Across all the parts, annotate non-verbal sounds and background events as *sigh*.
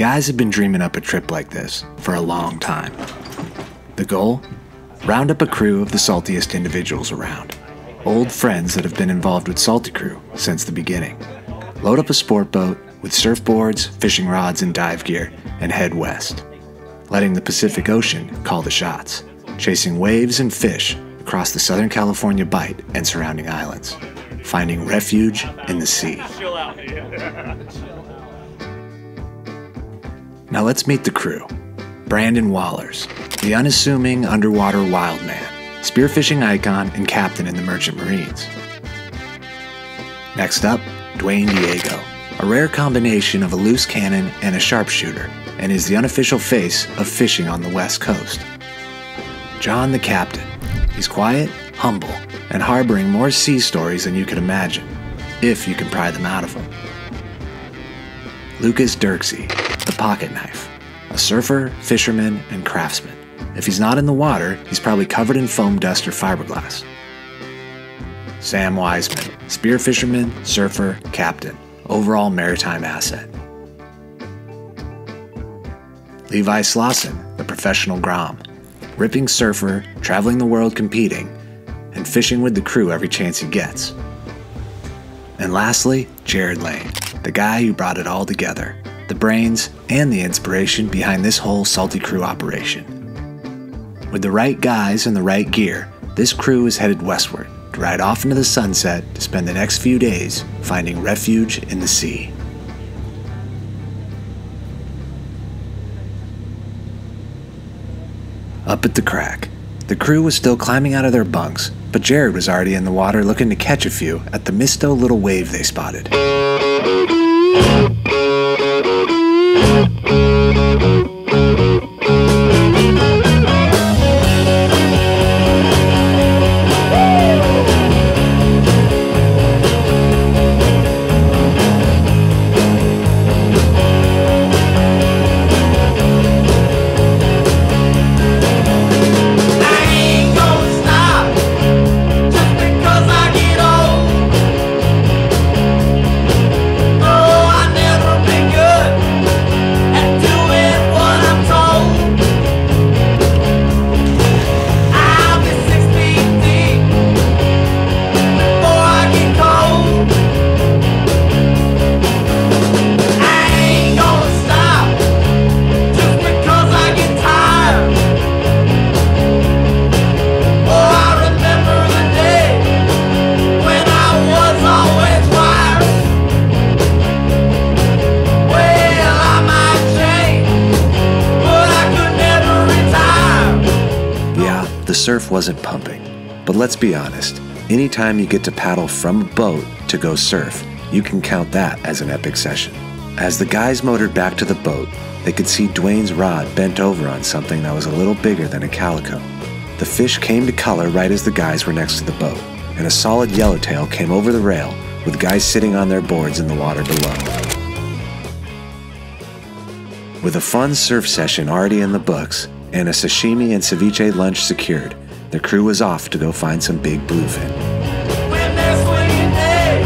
guys have been dreaming up a trip like this for a long time. The goal? Round up a crew of the saltiest individuals around. Old friends that have been involved with Salty Crew since the beginning. Load up a sport boat with surfboards, fishing rods, and dive gear and head west. Letting the Pacific Ocean call the shots. Chasing waves and fish across the Southern California Bight and surrounding islands. Finding refuge in the sea. *laughs* Now let's meet the crew. Brandon Wahlers, the unassuming underwater wild man, spearfishing icon and captain in the Merchant Marines. Next up, Duane Diego, a rare combination of a loose cannon and a sharpshooter, and is the unofficial face of fishing on the West Coast. John the Captain. He's quiet, humble, and harboring more sea stories than you could imagine, if you can pry them out of him. Lucas Dirkse, the pocket knife, a surfer, fisherman, and craftsman. If he's not in the water, he's probably covered in foam dust or fiberglass. Sam Weisman, spear fisherman, surfer, captain, overall maritime asset. Levi Slawson, the professional Grom, ripping surfer, traveling the world competing, and fishing with the crew every chance he gets. And lastly, Jared Lane, the guy who brought it all together, the brains and the inspiration behind this whole Salty Crew operation. With the right guys and the right gear, this crew is headed westward to ride off into the sunset to spend the next few days finding refuge in the sea. Up at the crack, the crew was still climbing out of their bunks, but Jared was already in the water looking to catch a few at the mysto little wave they spotted. Surf wasn't pumping. But let's be honest, anytime you get to paddle from a boat to go surf, you can count that as an epic session. As the guys motored back to the boat, they could see Duane's rod bent over on something that was a little bigger than a calico. The fish came to color right as the guys were next to the boat, and a solid yellowtail came over the rail with guys sitting on their boards in the water below. With a fun surf session already in the books and a sashimi and ceviche lunch secured, the crew was off to go find some big bluefin. When they're swinging dead,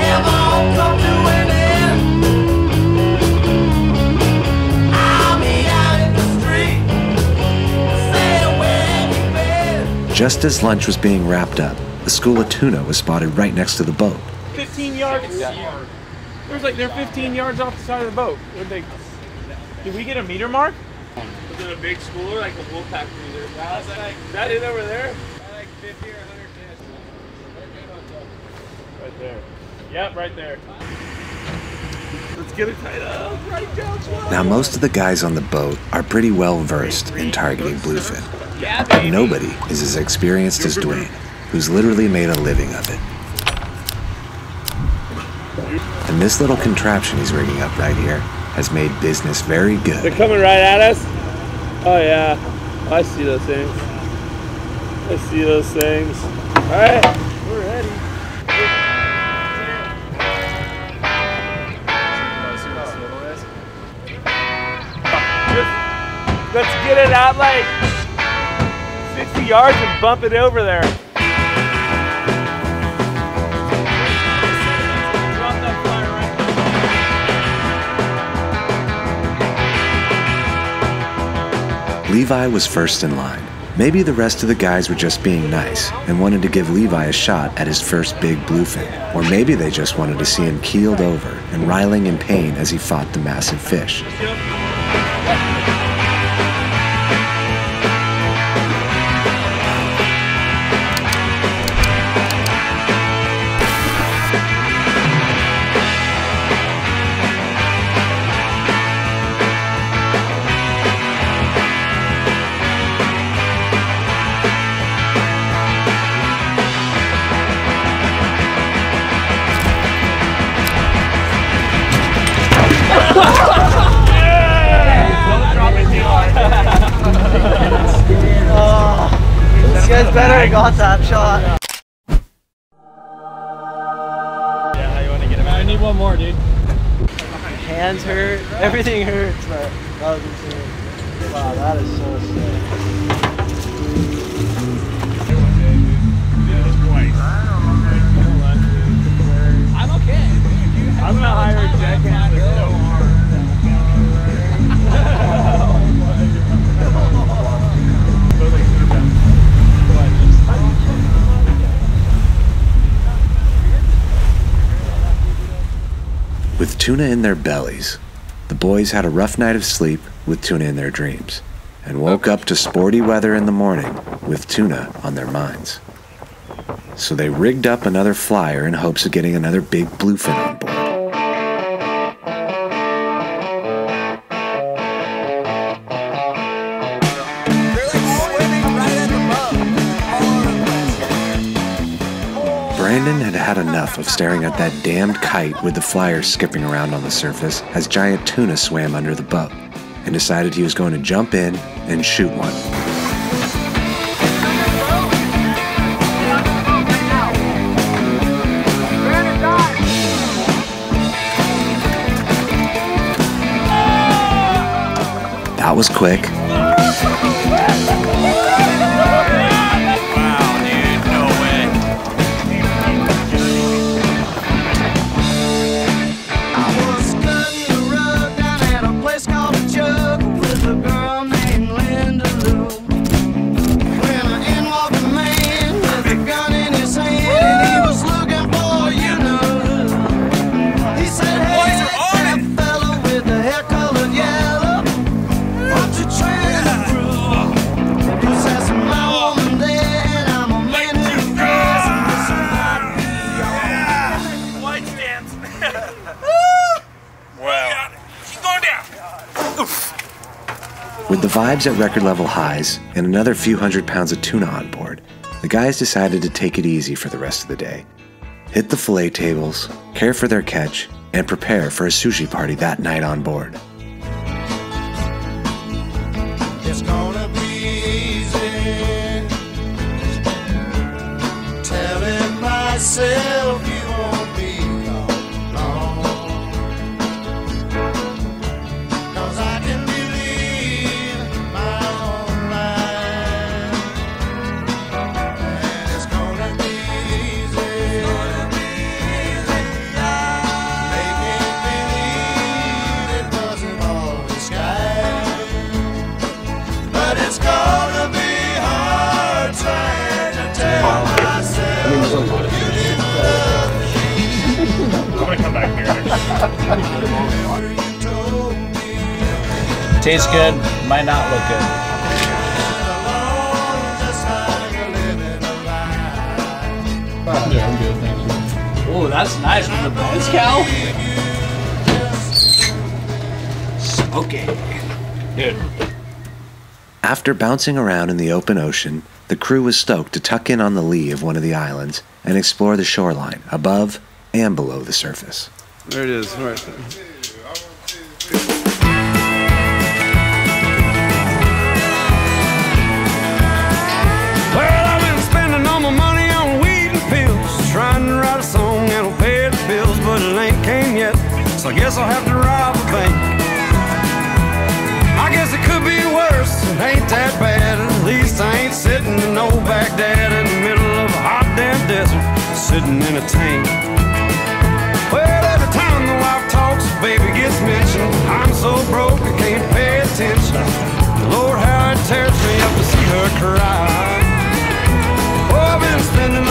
have all come to an end. I'll be out in the street, saying where you been. Just as lunch was being wrapped up, a school of tuna was spotted right next to the boat. 15 yards. There's like they're 15 yards off the side of the boat. Would they? Did we get a meter mark? Was it a big school or like a bull pack cruiser? That was like is that it over there? Like 50 or 100 fish. Right there. Yep, right there. Let's get it tied up. Right down slow. Now, most of the guys on the boat are pretty well versed in targeting bluefin, Yeah, but nobody is as experienced as Duane, who's literally made a living of it. And this little contraption he's rigging up right here has made business very good. They're coming right at us. Oh yeah, I see those things. I see those things. All right, we're ready. Let's get it out like 60 yards and bump it over there. Levi was first in line. Maybe the rest of the guys were just being nice and wanted to give Levi a shot at his first big bluefin. Or maybe they just wanted to see him keeled over and writhing in pain as he fought the massive fish. This guy's better I got that shot. Yeah, I need one more, dude. Hands hurt, everything hurts, but that was insane. Wow, that is so sick. I'm tuna in their bellies, the boys had a rough night of sleep with tuna in their dreams and woke up to sporty weather in the morning with tuna on their minds. So they rigged up another flyer in hopes of getting another big bluefin on enough of staring at that damned kite with the flyer skipping around on the surface as giant tuna swam under the boat and decided he was going to jump in and shoot one. That was quick. With the vibes at record level highs and another few hundred pounds of tuna on board, the guys decided to take it easy for the rest of the day. Hit the fillet tables, care for their catch, and prepare for a sushi party that night on board. Gonna come back here. You told me Tastes good, might not look good. alone just how you're living a lie. Yeah, I'm good, thank you. Oh, that's nice with the mezcal. Okay. Dude. After bouncing around in the open ocean, the crew was stoked to tuck in on the lee of one of the islands and explore the shoreline above and below the surface. There it is, right there. Well, I've been spending all my money on weed and pills, trying to write a song that'll pay the bills, but it ain't came yet. So I guess I'll have to rob a bank. I guess it could be worse. It ain't that bad. At least I ain't sitting in no Baghdad in the middle of a hot damn desert, sitting in a tank. Well, every time the wife talks, baby gets mentioned. I'm so broke I can't pay attention. Lord, how it tears me up to see her cry. Oh, I've been spending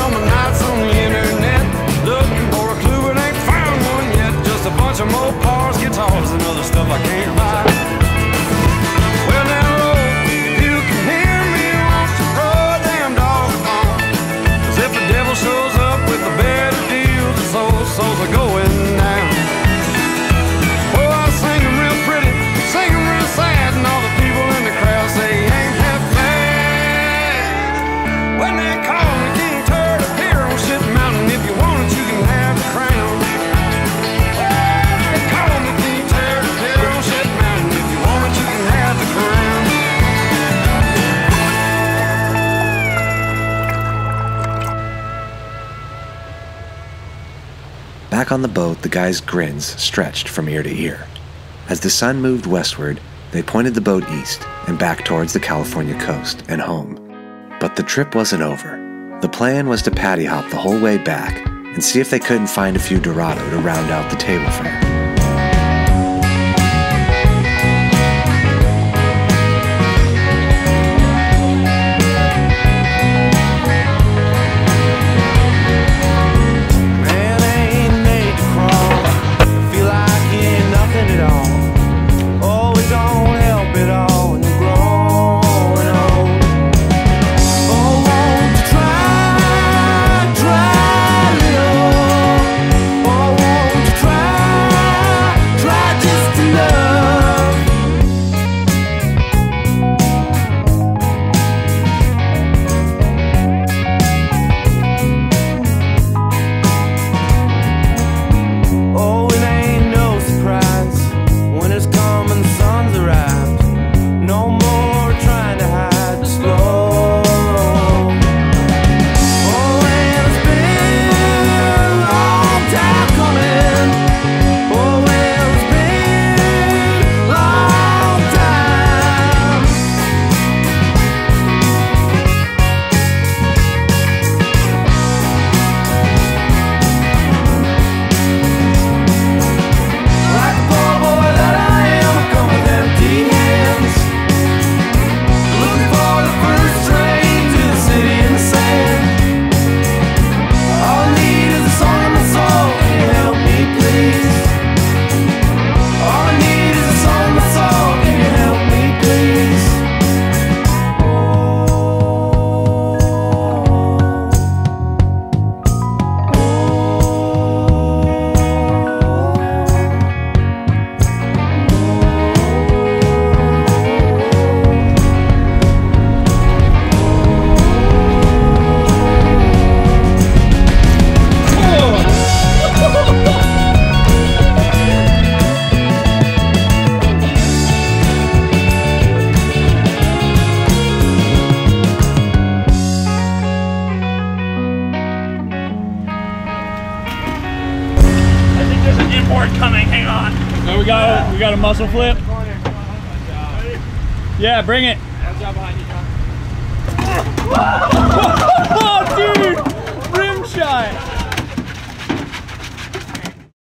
on the boat, the guys' grins stretched from ear to ear. As the sun moved westward, they pointed the boat east and back towards the California coast and home. But the trip wasn't over. The plan was to paddy hop the whole way back and see if they couldn't find a few Dorado to round out the table fare. got a muscle flip? Yeah, bring it. *laughs* oh, dude! Rim shot!